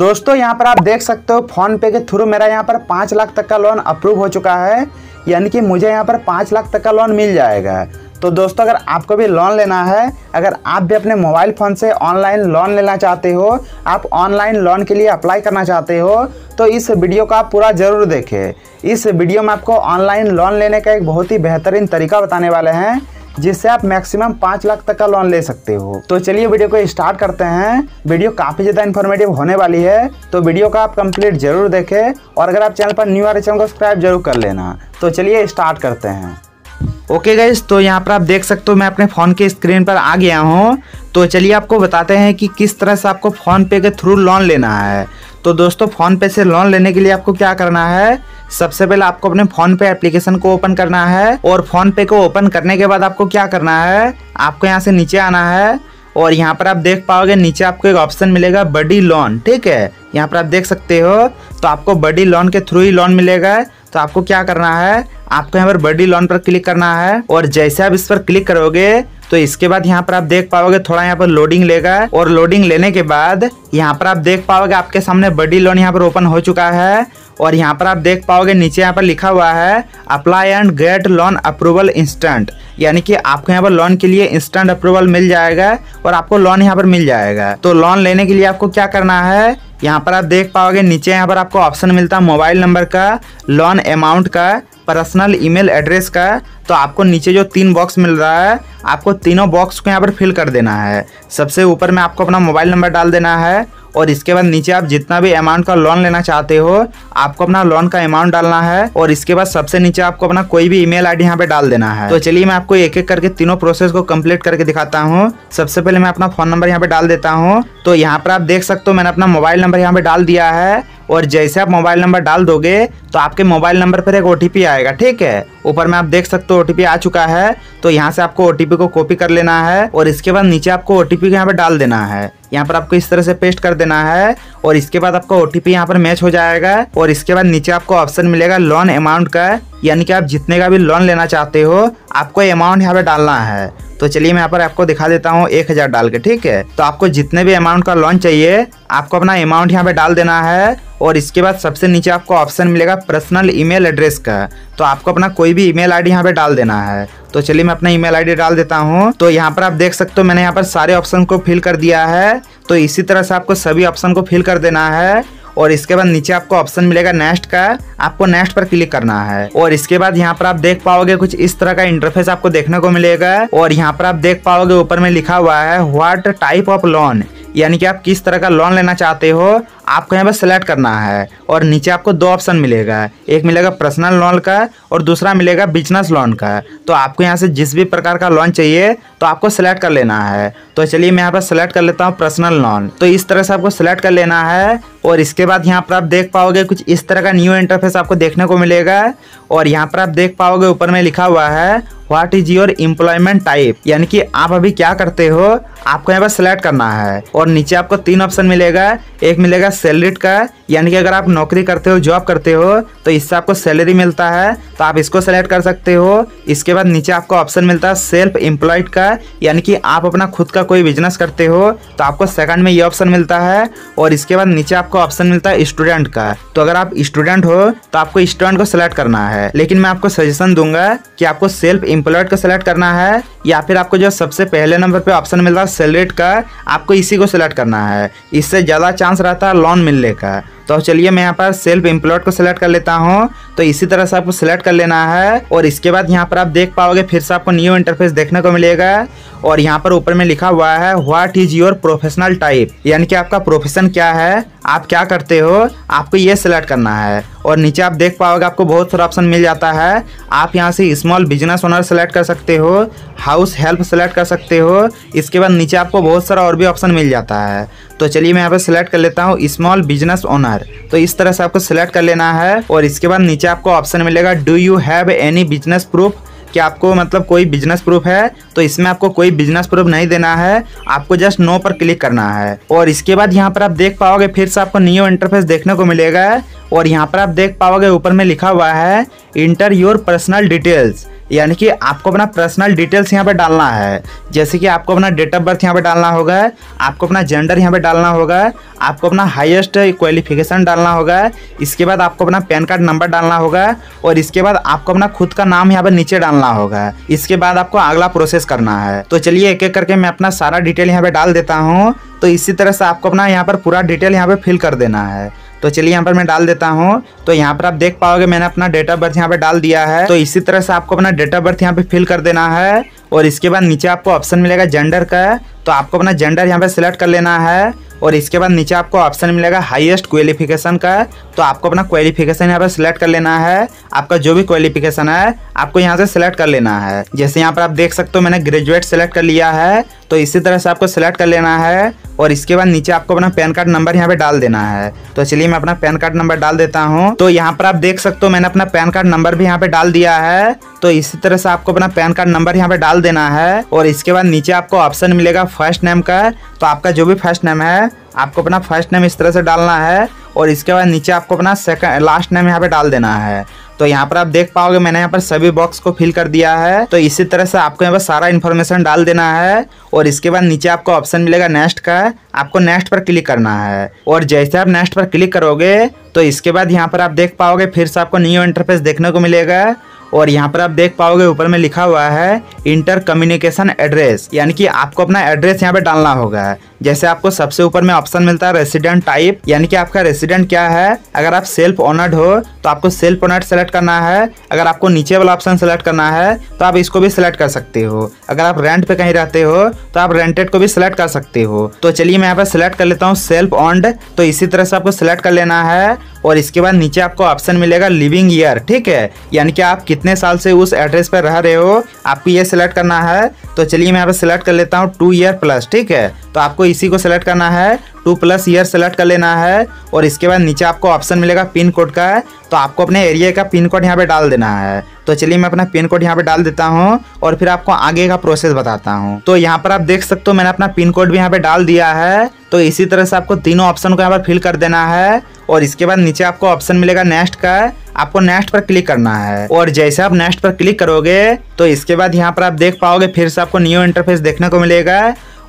दोस्तों, यहाँ पर आप देख सकते हो, फ़ोन पे के थ्रू मेरा यहाँ पर पाँच लाख तक का लोन अप्रूव हो चुका है। यानी कि मुझे यहाँ पर पाँच लाख तक का लोन मिल जाएगा। तो दोस्तों, अगर आपको भी लोन लेना है, अगर आप भी अपने मोबाइल फ़ोन से ऑनलाइन लोन लेना चाहते हो, आप ऑनलाइन लोन के लिए अप्लाई करना चाहते हो तो इस वीडियो को पूरा ज़रूर देखें। इस वीडियो में आपको ऑनलाइन लोन लेने का एक बहुत ही बेहतरीन तरीका बताने वाले हैं। जिससे आप मैक्सिमम पाँच लाख तक का लोन ले सकते हो। तो चलिए वीडियो को स्टार्ट करते हैं। वीडियो काफ़ी ज़्यादा इन्फॉर्मेटिव होने वाली है। तो वीडियो को आप कंप्लीट ज़रूर देखें और अगर आप चैनल पर न्यू आ रहे चैनल को सब्सक्राइब ज़रूर कर लेना। तो चलिए स्टार्ट करते हैं। ओके गाइज़ तो यहाँ पर आप देख सकते हो, मैं अपने फ़ोन के स्क्रीन पर आ गया हूँ। तो चलिए आपको बताते हैं कि किस तरह से आपको फ़ोन पे के थ्रू लोन लेना है। तो दोस्तों फ़ोन पे से लोन लेने के लिए आपको क्या करना है? सबसे पहले आपको अपने फ़ोन पे एप्लीकेशन को ओपन करना है और फ़ोन पे को ओपन करने के बाद आपको क्या करना है? आपको यहाँ से नीचे आना है और यहाँ पर आप देख पाओगे, नीचे आपको एक ऑप्शन मिलेगा बडी लोन ठीक है? यहाँ पर आप देख सकते हो तो आपको बडी लोन के थ्रू ही लोन मिलेगा। तो आपको क्या करना है? आपको यहाँ पर बडी लोन पर क्लिक करना है और जैसे आप इस पर क्लिक करोगे तो इसके बाद यहाँ पर आप देख पाओगे थोड़ा यहाँ पर लोडिंग लेगा और लोडिंग लेने के बाद यहाँ पर आप देख पाओगे आपके सामने बडी लोन यहाँ पर ओपन हो चुका है और यहाँ पर आप देख पाओगे नीचे यहाँ पर लिखा हुआ है apply and get loan approval instant यानी कि आपको यहाँ पर लोन के लिए इंस्टेंट अप्रूवल मिल जाएगा और आपको लोन यहाँ पर मिल जाएगा तो लोन लेने के लिए आपको क्या करना है यहाँ पर आप देख पाओगे नीचे यहाँ पर आपको ऑप्शन मिलता है मोबाइल नंबर का लोन अमाउंट का पर्सनल ईमेल एड्रेस का तो आपको नीचे जो तीन बॉक्स मिल रहा है, आपको तीनों बॉक्स को यहाँ पर फिल कर देना है। सबसे ऊपर में आपको अपना मोबाइल नंबर डाल देना है, और इसके बाद नीचे आप जितना भी अमाउंट का लोन लेना चाहते हो, आपको अपना लोन का अमाउंट डालना है, और इसके बाद सबसे नीचे आपको अपना कोई भी ईमेल आईडी यहाँ पे डाल देना है। तो चलिए मैं आपको एक एक करके तीनों प्रोसेस को कंप्लीट करके दिखाता हूँ। सबसे पहले मैं अपना फ़ोन नंबर यहाँ पे डाल देता हूँ। तो यहाँ पर आप देख सकते हो मैंने अपना मोबाइल नंबर यहाँ पे डाल दिया है। और जैसे आप मोबाइल नंबर डाल दोगे तो आपके मोबाइल नंबर पर एक ओटीपी आएगा, ठीक है? ऊपर में आप देख सकते हो ओटीपी आ चुका है तो यहाँ से आपको ओटीपी को कॉपी कर लेना है और इसके बाद नीचे आपको ओ टी यहाँ पर डाल देना है। यहाँ पर आपको इस तरह से पेस्ट कर देना है और इसके बाद आपका ओ टी यहाँ पर मैच हो जाएगा और इसके बाद नीचे आपको ऑप्शन मिलेगा लोन अमाउंट का, यानी कि आप जितने का भी लोन लेना चाहते हो, आपको अमाउंट यहाँ पे डालना है। तो चलिए मैं यहाँ पर आपको दिखा देता हूँ एक हज़ार डाल के, ठीक है? तो आपको जितने भी अमाउंट का लोन चाहिए, आपको अपना अमाउंट यहाँ पे डाल देना है और इसके बाद सबसे नीचे आपको ऑप्शन मिलेगा पर्सनल ईमेल एड्रेस का। तो आपको अपना कोई भी ईमेल आईडी यहाँ पे डाल देना है। तो चलिए मैं अपना ईमेल आईडी डाल देता हूँ। तो यहाँ पर आप देख सकते हो मैंने यहाँ पर सारे ऑप्शन को फिल कर दिया है। तो इसी तरह से आपको सभी ऑप्शन को फिल कर देना है। और इसके बाद नीचे आपको ऑप्शन मिलेगा नेक्स्ट का। आपको नेक्स्ट पर क्लिक करना है। और इसके बाद यहाँ पर आप देख पाओगे कुछ इस तरह का इंटरफेस आपको देखने को मिलेगा। और यहाँ पर आप देख पाओगे ऊपर में लिखा हुआ है व्हाट टाइप ऑफ़ लोन यानी कि आप किस तरह का लोन लेना चाहते हो? आपको यहाँ पर सेलेक्ट करना है और नीचे आपको दो ऑप्शन मिलेगा। एक मिलेगा पर्सनल लोन का और दूसरा मिलेगा बिज़नेस लोन का। तो आपको यहाँ से जिस भी प्रकार का लोन चाहिए तो आपको सेलेक्ट कर लेना है। तो चलिए मैं यहाँ पर सेलेक्ट कर लेता हूँ पर्सनल लोन तो इस तरह से आपको सेलेक्ट कर लेना है और इसके बाद यहाँ पर आप देख पाओगे कुछ इस तरह का न्यू इंटरफेस आपको देखने को मिलेगा। और यहाँ पर आप देख पाओगे ऊपर में लिखा हुआ है what is your employment type यानी कि आप अभी क्या करते हो, आपको यहाँ पर सिलेक्ट करना है। और नीचे आपको तीन ऑप्शन मिलेगा एक मिलेगा सैलरीड का, यानी कि अगर आप नौकरी करते हो जॉब करते हो तो इससे आपको सैलरी मिलता है तो आप इसको सेलेक्ट कर सकते हो। इसके बाद नीचे आपको ऑप्शन मिलता है सेल्फ एम्प्लॉयड का, यानी कि आप अपना खुद का कोई बिज़नेस करते हो तो आपको सेकंड में ये ऑप्शन मिलता है, और इसके बाद नीचे आपको ऑप्शन मिलता है स्टूडेंट का। तो अगर आप स्टूडेंट हो तो आपको स्टूडेंट को सिलेक्ट करना है। लेकिन मैं आपको सजेशन दूँगा कि आपको सेल्फ एम्प्लॉयड को सिलेक्ट करना है, या फिर आपको जो सबसे पहले नंबर पे ऑप्शन मिलता है सैलरीड का, आपको इसी को सिलेक्ट करना है। इससे ज़्यादा चांस रहता है लोन मिलने का। तो चलिए मैं यहाँ पर सेल्फ एम्प्लॉयड को सिलेक्ट कर लेता हूँ। तो इसी तरह से आपको सिलेक्ट कर लेना है और इसके बाद यहाँ पर आप देख पाओगे, फिर से आपको न्यू इंटरफेस देखने को मिलेगा। और यहाँ पर ऊपर में लिखा हुआ है what is your professional type यानी कि आपका प्रोफेशन क्या है? आप क्या करते हो? आपको ये सिलेक्ट करना है। और नीचे आप देख पाओगे, आपको बहुत सारा ऑप्शन मिल जाता है। आप यहाँ से स्मॉल बिज़नेस ओनर सेलेक्ट कर सकते हो हाउस हेल्प सेलेक्ट कर सकते हो। इसके बाद नीचे आपको बहुत सारा और भी ऑप्शन मिल जाता है। तो चलिए मैं यहाँ पर सिलेक्ट कर लेता हूँ स्मॉल बिज़नेस ओनर तो इस तरह से आपको सिलेक्ट कर लेना है और इसके बाद नीचे आपको ऑप्शन मिलेगा do you have any business proof कि आपको मतलब कोई बिज़नेस प्रूफ है? तो इसमें आपको कोई बिज़नेस प्रूफ नहीं देना है। आपको जस्ट नो पर क्लिक करना है। और इसके बाद यहाँ पर आप देख पाओगे, फिर से आपको न्यू इंटरफेस देखने को मिलेगा। और यहाँ पर आप देख पाओगे, ऊपर में लिखा हुआ है इंटर योर पर्सनल डिटेल्स यानी कि आपको अपना पर्सनल डिटेल्स यहाँ पर डालना है। जैसे कि आपको अपना डेट ऑफ़ बर्थ यहाँ पर डालना होगा, आपको अपना जेंडर यहाँ पर डालना होगा, आपको अपना हाईएस्ट क्वालिफिकेशन डालना होगा, इसके बाद आपको अपना पैन कार्ड नंबर डालना होगा, और इसके बाद आपको अपना खुद का नाम यहाँ पर नीचे डालना होगा। इसके बाद आपको अगला प्रोसेस करना है। तो चलिए एक एक करके मैं अपना सारा डिटेल यहाँ पर डाल देता हूँ। तो इसी तरह से आपको अपना यहाँ पर पूरा डिटेल यहाँ पर फिल कर देना है। तो चलिए यहाँ पर मैं डाल देता हूँ। तो यहाँ पर आप देख पाओगे मैंने अपना डेट ऑफ़ बर्थ यहाँ पे डाल दिया है। तो इसी तरह से आपको अपना डेट ऑफ़ बर्थ यहाँ पे फिल कर देना है। और इसके बाद नीचे आपको ऑप्शन मिलेगा जेंडर का। तो आपको अपना जेंडर यहाँ पे सिलेक्ट कर लेना है। और इसके बाद नीचे आपको ऑप्शन मिलेगा हाईएस्ट क्वालिफिकेशन का। तो आपको अपना क्वालिफिकेशन यहाँ पर सिलेक्ट कर लेना है। आपका जो भी क्वालिफिकेशन है, आपको यहाँ से सिलेक्ट कर लेना है। जैसे यहाँ पर आप देख सकते हो मैंने ग्रेजुएट सिलेक्ट कर लिया है। तो इसी तरह से आपको सेलेक्ट कर लेना है और इसके बाद नीचे आपको अपना पैन कार्ड नंबर यहाँ पे डाल देना है। तो चलिए मैं अपना पैन कार्ड नंबर डाल देता हूँ। तो यहाँ पर आप देख सकते हो मैंने अपना पैन कार्ड नंबर भी यहाँ पे डाल दिया है। तो इसी तरह से आपको अपना पैन कार्ड नंबर यहाँ पे डाल देना है और इसके बाद नीचे आपको ऑप्शन मिलेगा फ़र्स्ट नेम का। तो आपका जो भी फ़र्स्ट नेम है, आपको अपना फ़र्स्ट नेम इस तरह से डालना है और इसके बाद नीचे आपको अपना सेकंड लास्ट नेम यहाँ पे डाल देना है। तो यहाँ पर आप देख पाओगे, मैंने यहाँ पर सभी बॉक्स को फिल कर दिया है। तो इसी तरह से आपको यहाँ पर सारा इन्फॉर्मेशन डाल देना है और इसके बाद नीचे आपको ऑप्शन मिलेगा नेक्स्ट का। आपको नेक्स्ट पर क्लिक करना है। और जैसे आप नेक्स्ट पर क्लिक करोगे तो इसके बाद यहाँ पर आप देख पाओगे, फिर से आपको न्यू इंटरफेस देखने को मिलेगा। और यहाँ पर आप देख पाओगे, ऊपर में लिखा हुआ है इंटर कम्युनिकेशन एड्रेस, यानी कि आपको अपना एड्रेस यहाँ पे डालना होगा। जैसे आपको सबसे ऊपर में ऑप्शन मिलता है रेसिडेंट टाइप, यानी कि आपका रेसिडेंट क्या है? अगर आप सेल्फ ओनर्ड हो तो आपको सेल्फ ओनर्ड सेलेक्ट करना है। अगर आपको नीचे वाला ऑप्शन सेलेक्ट करना है तो आप इसको भी सिलेक्ट कर सकते हो। अगर आप रेंट पे कहीं रहते हो तो आप रेंटेड को भी सिलेक्ट कर सकते हो। तो चलिए मैं यहाँ पर सिलेक्ट कर लेता हूँ सेल्फ ऑन्ड तो इसी तरह से आपको सिलेक्ट कर लेना है। और इसके बाद नीचे आपको ऑप्शन मिलेगा लिविंग ईयर ठीक है? यानी कि आप कितने साल से उस एड्रेस पर रह रहे हो? आपको ये सिलेक्ट करना है। तो चलिए मैं यहाँ पर सिलेक्ट कर लेता हूँ टू ईयर प्लस ठीक है? तो आपको इसी को सेलेक्ट करना है टू प्लस ईयर सेलेक्ट कर लेना है और इसके बाद नीचे आपको ऑप्शन मिलेगा पिन कोड का। तो आपको अपने एरिया का पिन कोड यहाँ पे डाल देना है। तो चलिए मैं अपना पिन कोड यहाँ पे डाल देता हूँ और फिर आपको आगे का प्रोसेस बताता हूँ। तो यहाँ पर आप देख सकते हो मैंने अपना पिन कोड भी यहाँ पे डाल दिया है। तो इसी तरह से आपको तीनों ऑप्शन को यहाँ पर फिल कर देना है और इसके बाद नीचे आपको ऑप्शन मिलेगा नेक्स्ट का। आपको नेक्स्ट पर क्लिक करना है। और जैसे आप नेक्स्ट पर क्लिक करोगे तो इसके बाद यहाँ पर आप देख पाओगे फिर से आपको न्यू इंटरफेस देखने को मिलेगा।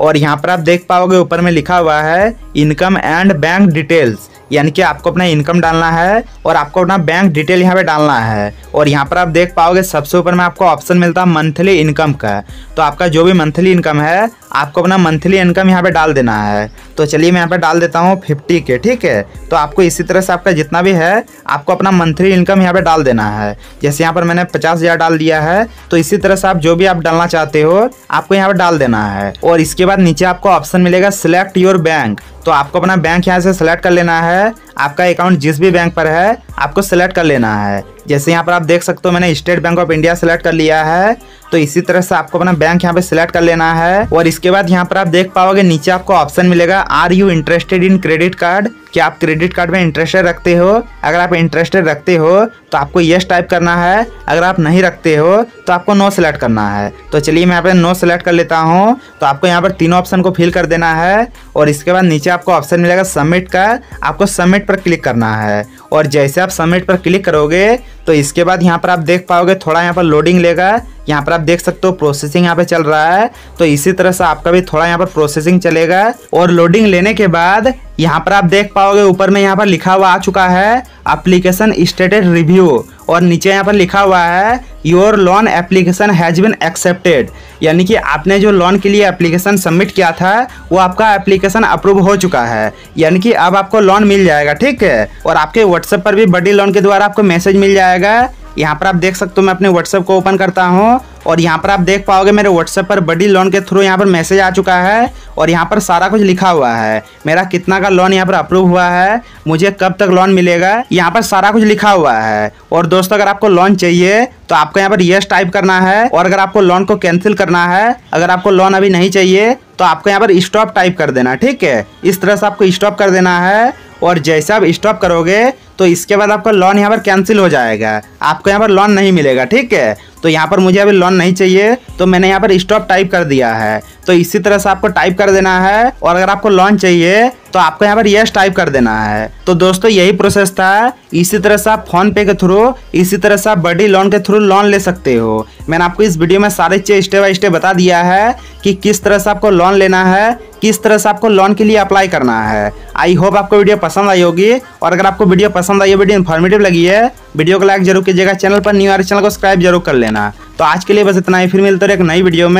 और यहाँ पर आप देख पाओगे ऊपर में लिखा हुआ है इनकम एंड बैंक डिटेल्स, यानी कि आपको अपना इनकम डालना है और आपको अपना बैंक डिटेल यहाँ पे डालना है। और यहाँ पर आप देख पाओगे, सबसे ऊपर में आपको ऑप्शन मिलता है मंथली इनकम का। तो आपका जो भी मंथली इनकम है, आपको अपना मंथली इनकम यहाँ पे डाल देना है। तो चलिए मैं यहाँ पे डाल देता हूँ फिफ्टी के, ठीक है? तो आपको इसी तरह से आपका जितना भी है, आपको अपना मंथली इनकम यहाँ पे डाल देना है। जैसे यहाँ पर मैंने पचास हज़ार डाल दिया है तो इसी तरह से आप जो भी आप डालना चाहते हो, आपको यहाँ पर डाल देना है। और इसके बाद नीचे आपको ऑप्शन मिलेगा सिलेक्ट योर बैंक तो आपको अपना बैंक यहाँ से सेलेक्ट कर लेना है। आपका अकाउंट जिस भी बैंक पर है, आपको सेलेक्ट कर लेना है। जैसे यहाँ पर आप देख सकते हो, मैंने State Bank of India select कर लिया है। तो इसी तरह से आपको अपना बैंक यहाँ पे सिलेक्ट कर लेना है और इसके बाद यहाँ पर आप देख पाओगे, नीचे आपको ऑप्शन मिलेगा are you interested in credit card क्या आप क्रेडिट कार्ड में इंटरेस्टेड रखते हो? अगर आप इंटरेस्टेड रखते हो तो आपको यस टाइप करना है। अगर आप नहीं रखते हो तो आपको नो सेलेक्ट करना है। तो चलिए मैं यहाँ पे नो सेलेक्ट कर लेता हूँ। तो आपको यहाँ पर तीनों ऑप्शन को फिल कर देना है और इसके बाद नीचे आपको ऑप्शन मिलेगा सबमिट का। आपको सबमिट पर क्लिक करना है और जैसे आप सबमिट पर क्लिक करोगे तो इसके बाद यहाँ पर आप देख पाओगे, थोड़ा यहाँ पर लोडिंग लेगा, यहाँ पर आप देख सकते हो प्रोसेसिंग यहाँ पे चल रहा है। तो इसी तरह से आपका भी थोड़ा यहाँ पर प्रोसेसिंग चलेगा। और लोडिंग लेने के बाद यहाँ पर आप देख पाओगे, ऊपर में यहाँ पर लिखा हुआ आ चुका है एप्लीकेशन स्टेटस रिव्यू और नीचे यहाँ पर लिखा हुआ है your loan application has been accepted यानी कि आपने जो लोन के लिए एप्लीकेशन सबमिट किया था, वो आपका एप्लीकेशन अप्रूव हो चुका है। यानी कि अब आपको लोन मिल जाएगा, ठीक है? और आपके व्हाट्सएप पर भी बड़ी लोन के द्वारा आपको मैसेज मिल जाएगा। यहाँ पर आप देख सकते हो मैं अपने व्हाट्सएप को ओपन करता हूँ और यहाँ पर आप देख पाओगे मेरे व्हाट्सएप पर बड़ी लोन के थ्रू यहाँ पर मैसेज आ चुका है और यहाँ पर सारा कुछ लिखा हुआ है। मेरा कितना का लोन यहाँ पर अप्रूव हुआ है, मुझे कब तक लोन मिलेगा, यहाँ पर सारा कुछ लिखा हुआ है। और दोस्तों, अगर आपको लोन चाहिए तो आपको यहाँ पर यस टाइप करना है और अगर आपको लोन को कैंसिल करना है, अगर आपको लोन अभी नहीं चाहिए तो आपको यहाँ पर स्टॉप टाइप कर देना, ठीक है? इस तरह से आपको स्टॉप कर देना है और जैसे आप स्टॉप करोगे तो इसके बाद आपका लोन यहाँ पर कैंसिल हो जाएगा। आपको यहाँ पर लोन नहीं मिलेगा, ठीक है? तो यहाँ पर मुझे अभी लोन नहीं चाहिए तो मैंने यहाँ पर स्टॉप टाइप कर दिया है। तो इसी तरह से आपको टाइप कर देना है, और अगर आपको लोन चाहिए तो आपको यहाँ पर यस टाइप कर देना है। तो दोस्तों, यही प्रोसेस था। इसी तरह से आप फ़ोन पे के थ्रू इसी तरह से आप बड़ी लोन के थ्रू लोन ले सकते हो। मैंने आपको इस वीडियो में सारे चीज़ स्टेप बाय स्टेप बता दिया है कि किस तरह से आपको लोन लेना है, किस तरह से आपको लोन के लिए अप्लाई करना है। आई होप आपको वीडियो पसंद आई होगी। और अगर आपको वीडियो पसंद आई वीडियो इन्फॉर्मेटिव लगी है वीडियो को लाइक ज़रूर कीजिएगा। चैनल पर न्यू आर चैनल को सब्सक्राइब ज़रूर कर लेना। तो आज के लिए बस इतना ही। फिर मिलते एक नई वीडियो में।